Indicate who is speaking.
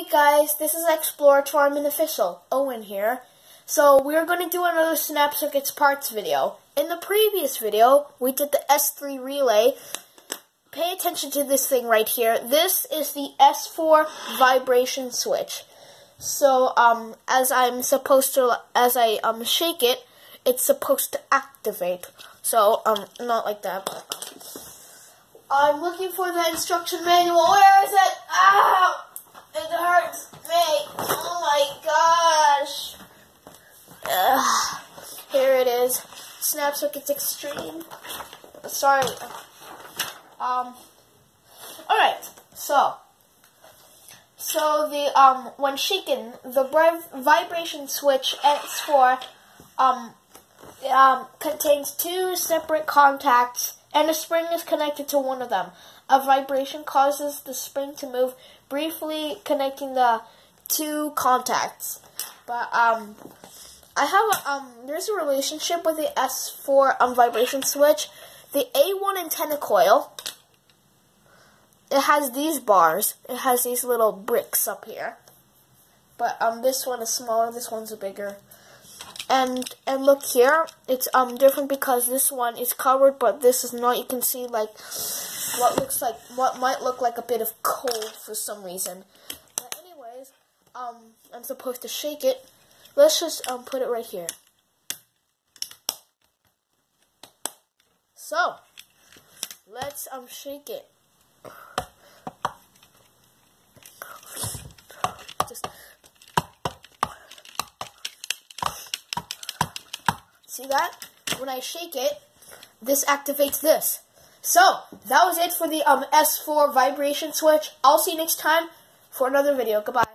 Speaker 1: Hey guys, this is Exploratorman Official, Owen here. So we're going to do another Snap Circuits parts video. In the previous video, we did the S3 relay. Pay attention to this thing right here. This is the S4 vibration switch. So um, as I'm supposed to, as I um shake it, it's supposed to activate. So um, not like that. Um, I'm looking for the instruction manual. Where is it? Ow! Snap Circuits Extreme. Sorry. Um. Alright, so. So the, um, when shaken, the vibration switch S4, um, um, contains two separate contacts and a spring is connected to one of them. A vibration causes the spring to move, briefly connecting the two contacts. But um, I have a, um, there's a relationship with the S4 um, vibration switch. The A1 antenna coil, it has these bars. It has these little bricks up here. But um, this one is smaller. This one's bigger. And and look here, it's um different because this one is covered, but this is not. You can see like what looks like what might look like a bit of coal for some reason. But anyways, um, I'm supposed to shake it. Let's just um put it right here. So let's um shake it. See that? When I shake it, this activates this. So, that was it for the um, S4 vibration switch. I'll see you next time for another video. Goodbye.